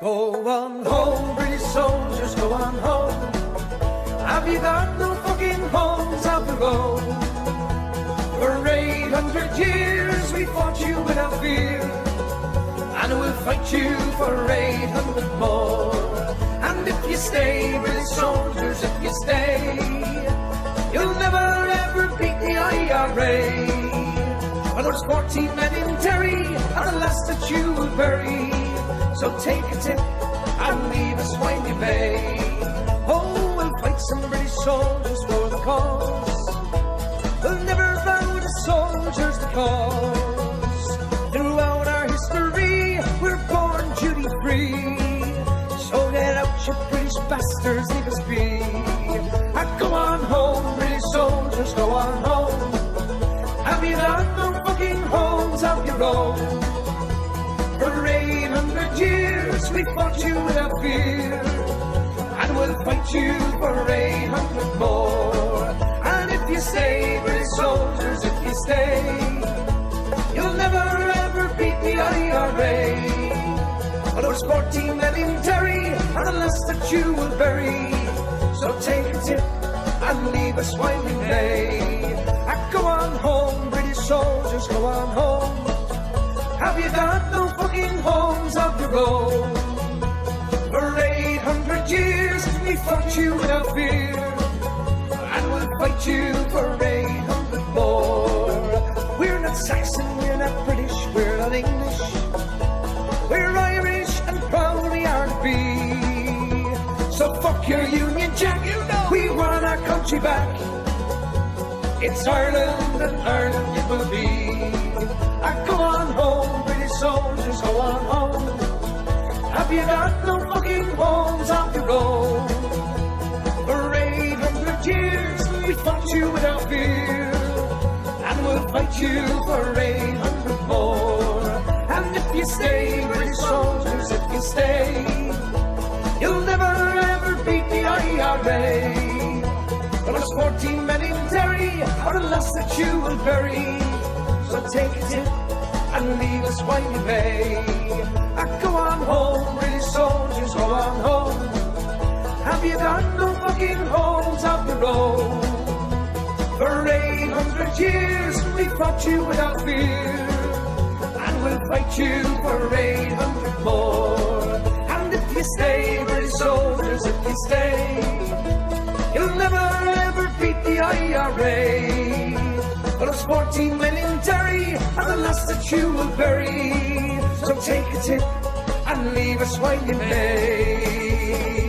Go on home, British soldiers, go on home. Have you got no fucking homes of your own? For 800 years we fought you without fear. And we'll fight you for 800 more. And if you stay, British soldiers, if you stay, you'll never ever beat the IRA. For those 14 men in Derry are the last that you will bury. So take a tip and leave us Windy Bay. Oh, we'll fight some British soldiers for the cause. We'll never bow to soldiers' the cause. Throughout our history, we're born duty free. So get out, you British bastards, leave us be. Ah, go on home, British soldiers, go on home. We fought you without fear. And we'll fight you for a hundred more. And if you stay, British soldiers, if you stay, you'll never ever beat the IRA. For those 14 men in Derry, are the last that you will bury. So take a tip and leave us Winding Bay. Ah, go on home, British soldiers, go on home. We fought you without fear. And we'll fight you for 800 more. We're not Saxon, we're not British, we're not English. We're Irish and proud we are to be. So fuck your Union Jack, you know we want our country back. It's Ireland and Ireland it will be. I go on home, British soldiers, go on home. Have you got no fucking homes of your own? You without fear. And we'll fight you for 800 more. And if you stay, British soldiers, if you stay, you'll never ever beat the IRA. For those 14 men in Derry are the last that you will bury. So take a tip and leave us Windy Bay. Ah, go on home, British soldiers, go on home. Have you got no fucking homes of your own? For years we fought you without fear. And we'll fight you for 800 more. And if you stay, British soldiers, if you stay, you'll never ever beat the IRA. For those 14 men in Derry are the last that you will bury. So take a tip and leave us Winding Bay.